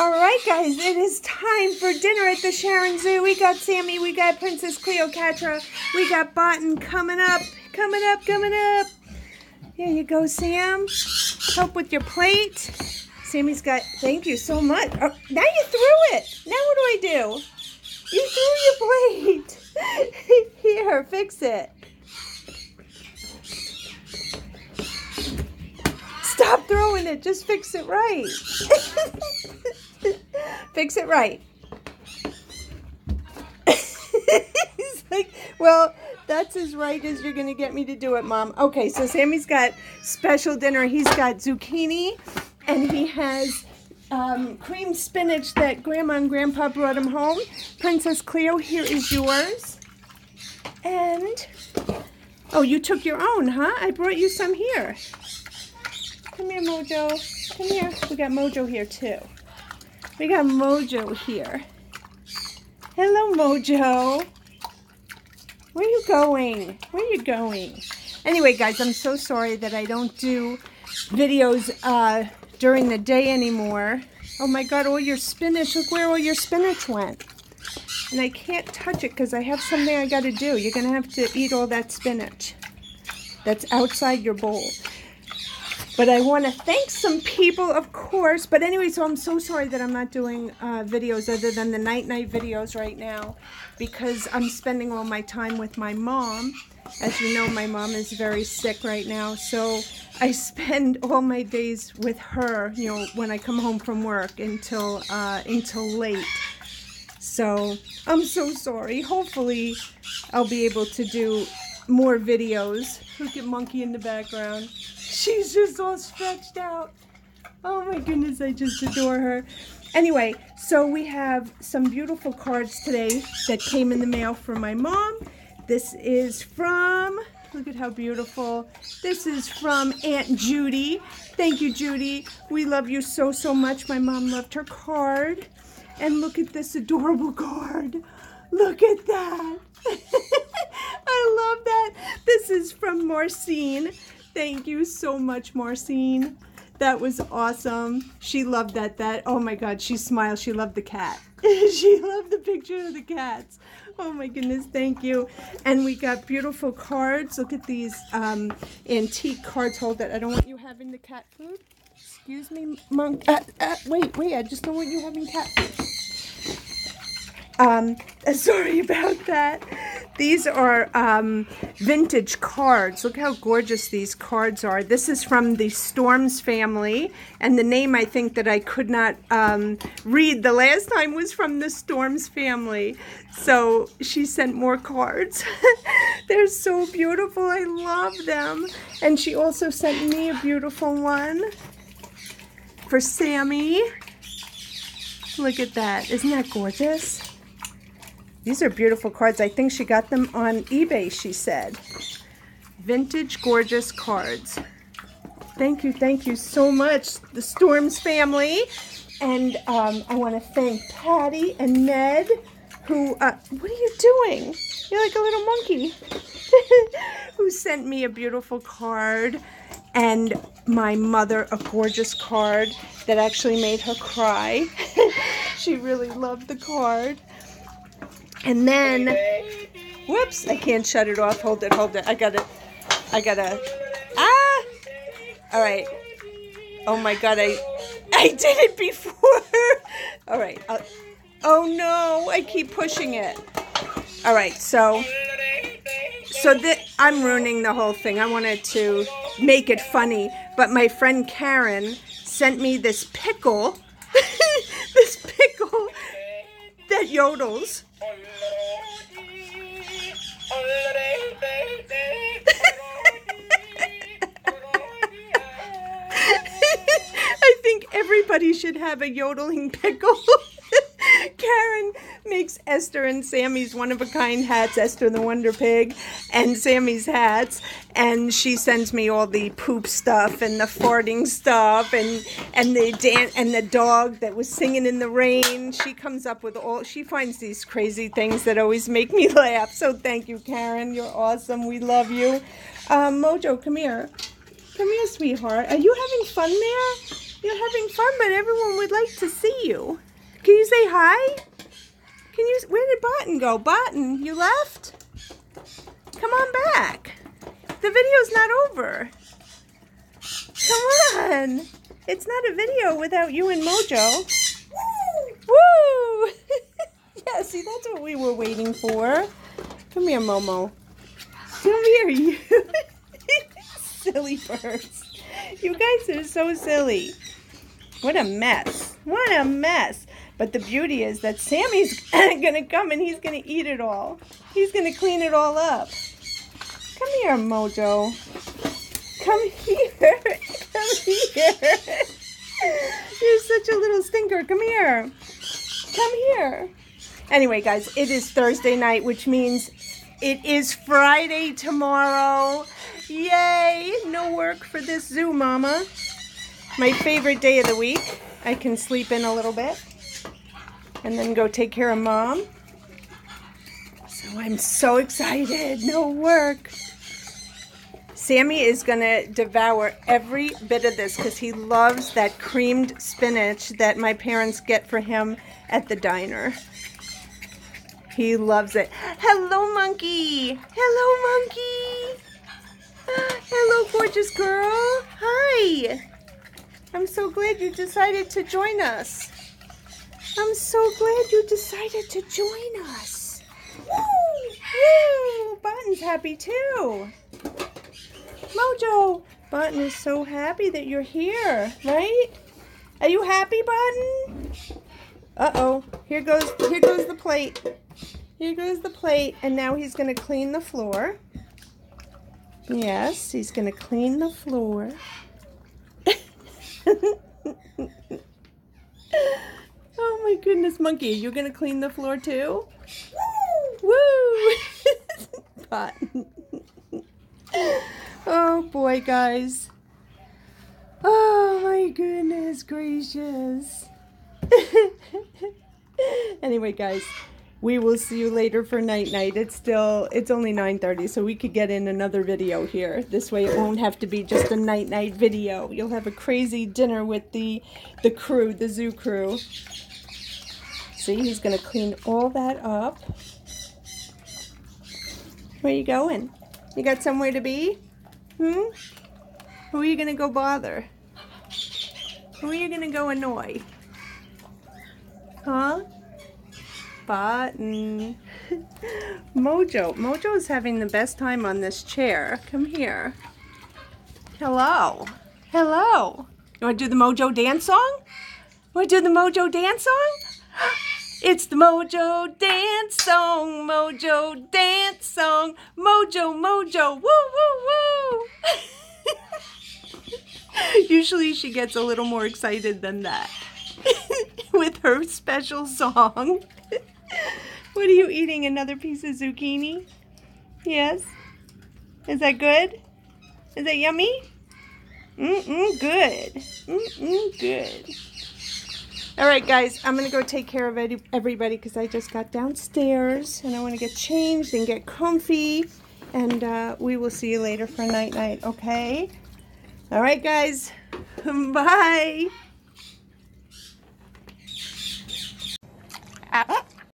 All right, guys, it is time for dinner at the Sharyn Zoo. We got Sammy, we got Princess Cleopatra, we got Botan coming up, coming up, coming up. Here you go, Sam. Help with your plate. Sammy's got, thank you so much. Oh, now you threw it. Now what do I do? You threw your plate. Here, fix it. Stop throwing it. Just fix it right. fix it right. He's like, well, that's as right as you're going to get me to do it, Mom. Okay, so Sammy's got special dinner. He's got zucchini and he has um, cream spinach that Grandma and Grandpa brought him home. Princess Cleo, here is yours. And, oh, you took your own, huh? I brought you some here. Come here, Mojo. Come here. We got Mojo here, too. We got Mojo here. Hello, Mojo. Where are you going? Where are you going? Anyway, guys, I'm so sorry that I don't do videos uh, during the day anymore. Oh my God, all your spinach. Look where all your spinach went. And I can't touch it because I have something I got to do. You're going to have to eat all that spinach that's outside your bowl. But I want to thank some people, of course. But anyway, so I'm so sorry that I'm not doing uh, videos other than the night-night videos right now because I'm spending all my time with my mom. As you know, my mom is very sick right now. So I spend all my days with her, you know, when I come home from work until, uh, until late. So I'm so sorry. Hopefully I'll be able to do more videos. Look at Monkey in the background. She's just all stretched out. Oh my goodness, I just adore her. Anyway, so we have some beautiful cards today that came in the mail from my mom. This is from, look at how beautiful. This is from Aunt Judy. Thank you, Judy. We love you so, so much. My mom loved her card. And look at this adorable card. Look at that. I love that. This is from Marcine. Thank you so much, Marcine. That was awesome. She loved that. That oh my God, she smiled. She loved the cat. she loved the picture of the cats. Oh my goodness, thank you. And we got beautiful cards. Look at these um, antique cards. Hold that. I don't want you having the cat food. Excuse me, monk. Uh, uh, wait, wait. I just don't want you having cat food. Um, sorry about that. These are um, vintage cards. Look how gorgeous these cards are. This is from the Storms family, and the name I think that I could not um, read the last time was from the Storms family. So she sent more cards. They're so beautiful. I love them. And she also sent me a beautiful one for Sammy. Look at that. Isn't that gorgeous? These are beautiful cards. I think she got them on eBay, she said. Vintage gorgeous cards. Thank you, thank you so much, the Storms family. And um, I want to thank Patty and Ned, who, uh, what are you doing? You're like a little monkey. who sent me a beautiful card and my mother a gorgeous card that actually made her cry. she really loved the card. And then, whoops, I can't shut it off. Hold it, hold it. I got it. I gotta, ah! All right. Oh my God, I, I did it before. All right. I'll, oh no, I keep pushing it. All right, so, so that I'm ruining the whole thing. I wanted to make it funny, but my friend Karen sent me this pickle, this pickle that yodels. Should have a yodeling pickle. Karen makes Esther and Sammy's one of a kind hats, Esther the Wonder Pig, and Sammy's hats, and she sends me all the poop stuff and the farting stuff and and the dan- and the dog that was singing in the rain. She comes up with all she finds these crazy things that always make me laugh. So thank you, Karen. You're awesome. We love you. Um, Mojo, come here. Come here, sweetheart. Are you having fun there? You're having fun, but everyone would like to see you. Can you say hi? Can you, where did Botan go? Botan, you left? Come on back. The video's not over. Come on. It's not a video without you and Mojo. Woo! yeah, see, that's what we were waiting for. Come here, Momo. Come here, you. silly birds. You guys are so silly. What a mess. What a mess. But the beauty is that Sammy's going to come and he's going to eat it all. He's going to clean it all up. Come here, Mojo. Come here. Come here. You're such a little stinker. Come here. Come here. Anyway, guys, it is Thursday night, which means it is Friday tomorrow. Yay! No work for this zoo, Mama. My favorite day of the week. I can sleep in a little bit and then go take care of Mom. So I'm so excited. No work. Sammy is going to devour every bit of this because he loves that creamed spinach that my parents get for him at the diner. He loves it. Hello, monkey. Hello, monkey. Ah, hello, gorgeous girl. Hi. I'm so glad you decided to join us. I'm so glad you decided to join us. Woo! Woo! Botan's happy too. Mojo, Button is so happy that you're here, right? Are you happy, Button? Uh-oh. Here goes here goes the plate. Here goes the plate, and now he's going to clean the floor. Yes, he's going to clean the floor. oh my goodness, Monkey, you're going to clean the floor too? Woo! Woo! Oh boy, guys. Oh my goodness gracious. anyway, guys, we will see you later for night night. It's still, it's only 9.30, so we could get in another video here. This way it won't have to be just a night night video. You'll have a crazy dinner with the, the crew, the zoo crew. See, he's going to clean all that up. Where you going? You got somewhere to be? Hmm? Who are you going to go bother? Who are you going to go annoy? Huh? Botan. Mojo. Mojo is having the best time on this chair. Come here. Hello. Hello. You want to do the Mojo dance song? Want to do the Mojo dance song? It's the Mojo dance song, Mojo dance song, Mojo, Mojo, woo, woo, woo. Usually she gets a little more excited than that with her special song. What are you eating? Another piece of zucchini? Yes? Is that good? Is that yummy? Mm-mm, good. Mm-mm, good. All right, guys, I'm going to go take care of everybody because I just got downstairs and I want to get changed and get comfy. And uh, we will see you later for night-night, okay? All right, guys. Bye.